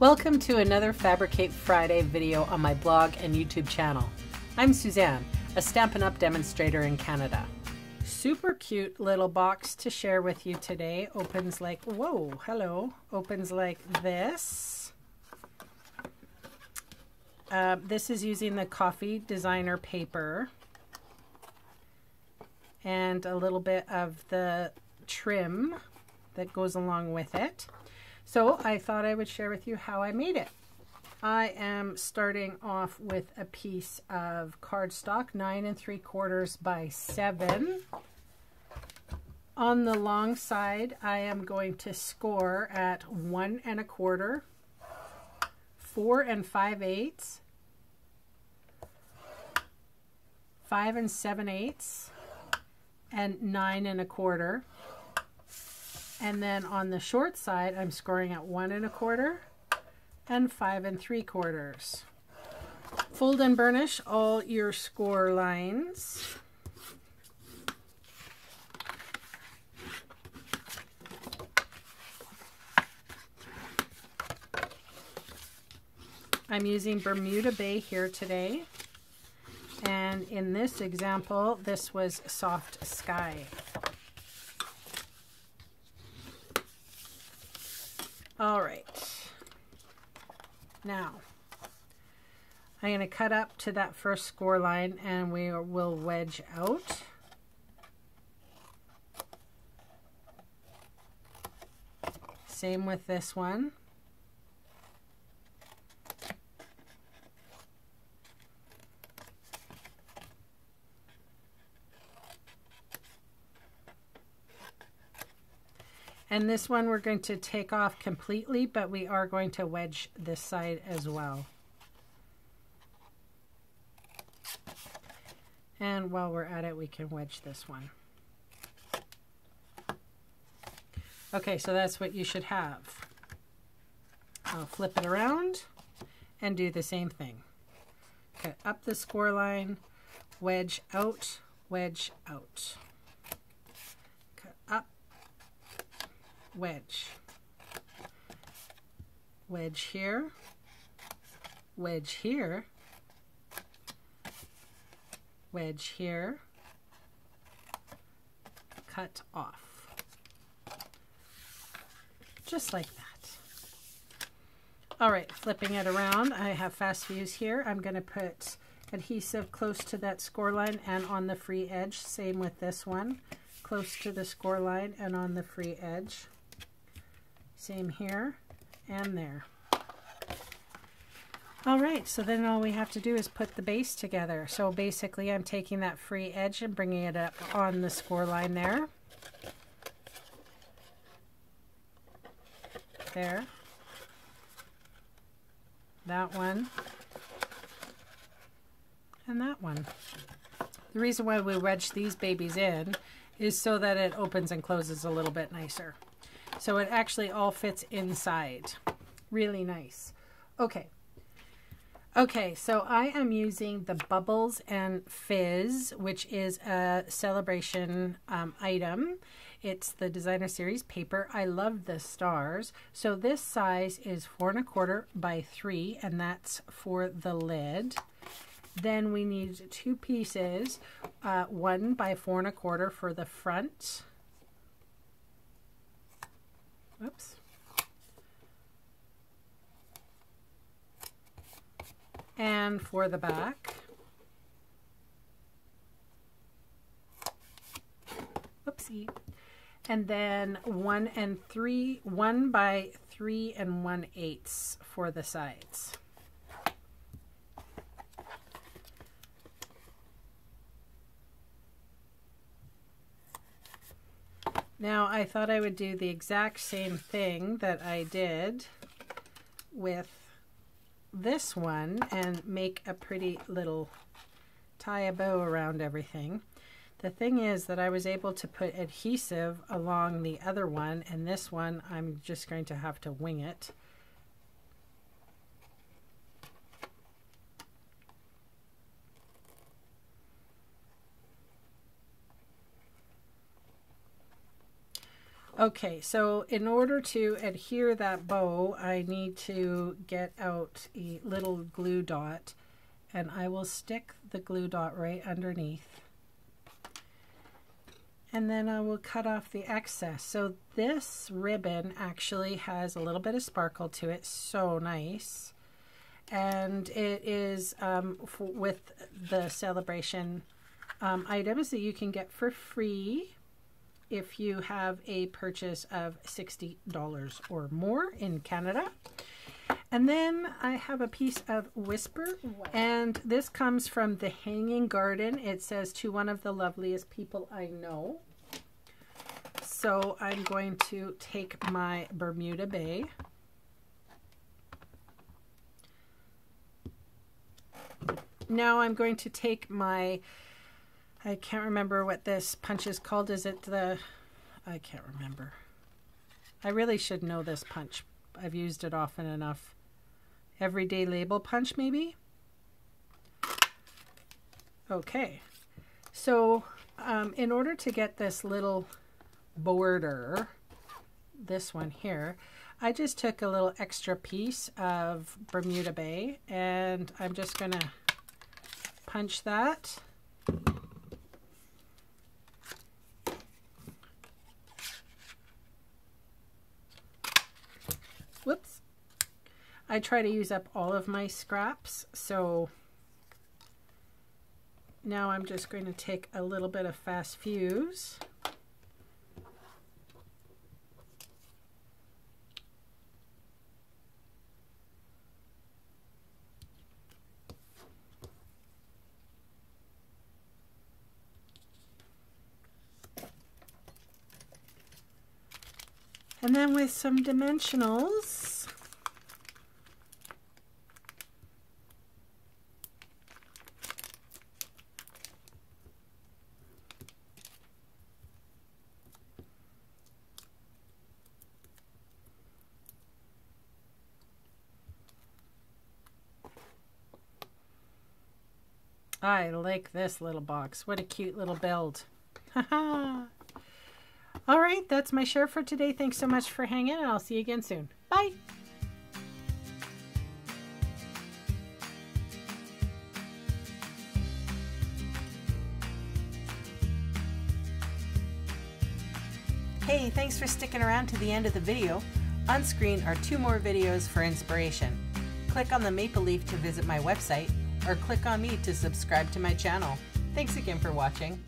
Welcome to another Fabricate Friday video on my blog and YouTube channel. I'm Susanne, a Stampin' Up! demonstrator in Canada. Super cute little box to share with you today. Opens like, whoa, hello. Opens like this. Uh, this is using the Coffee Designer paper and a little bit of the trim that goes along with it. So I thought I would share with you how I made it. I am starting off with a piece of cardstock, nine and three quarters by seven. On the long side, I am going to score at one and a quarter, four and five eighths, five and seven eighths, and nine and a quarter. And then on the short side, I'm scoring at one and a quarter and five and three quarters. Fold and burnish all your score lines. I'm using Bermuda Bay here today. And in this example, this was Soft Sky. All right. Now, I'm going to cut up to that first score line and we will wedge out. Same with this one. And this one we're going to take off completely, but we are going to wedge this side as well. And while we're at it, we can wedge this one. Okay, so that's what you should have. I'll flip it around and do the same thing. Cut up the score line, wedge out, wedge out. Wedge. Wedge here, wedge here, wedge here, cut off. Just like that. All right, flipping it around, I have fast fuse here. I'm going to put adhesive close to that score line and on the free edge. Same with this one, close to the score line and on the free edge. Same here and there. All right, so then all we have to do is put the base together. So basically I'm taking that free edge and bringing it up on the score line there. There. That one. And that one. The reason why we wedge these babies in is so that it opens and closes a little bit nicer. So it actually all fits inside. Really nice. Okay. Okay, so I am using the Bubbles and Fizz, which is a celebration um, item. It's the designer series paper. I love the stars. So this size is four and a quarter by three, and that's for the lid. Then we need two pieces, uh, one by four and a quarter for the front, Oops. And for the back, oopsie, and then one and three, one by three and one eighths for the sides. Now I thought I would do the exact same thing that I did with this one and make a pretty little tie a bow around everything. The thing is that I was able to put adhesive along the other one and this one I'm just going to have to wing it. Okay, so in order to adhere that bow, I need to get out a little glue dot and I will stick the glue dot right underneath. And then I will cut off the excess. So this ribbon actually has a little bit of sparkle to it. So nice. And it is um, with the celebration um, items that you can get for free if you have a purchase of $60 or more in Canada. And then I have a piece of Whisper, and this comes from the Hanging Garden. It says, to one of the loveliest people I know. So I'm going to take my Bermuda Bay. Now I'm going to take my I can't remember what this punch is called. Is it the... I can't remember. I really should know this punch. I've used it often enough. Everyday label punch, maybe? Okay. So, um, in order to get this little border, this one here, I just took a little extra piece of Bermuda Bay and I'm just going to punch that Whoops. I try to use up all of my scraps, so now I'm just going to take a little bit of fast fuse. And then with some dimensionals, I like this little box. What a cute little build. All right, that's my share for today. Thanks so much for hanging, and I'll see you again soon. Bye. Hey, thanks for sticking around to the end of the video. On screen are two more videos for inspiration. Click on the maple leaf to visit my website, or click on me to subscribe to my channel. Thanks again for watching.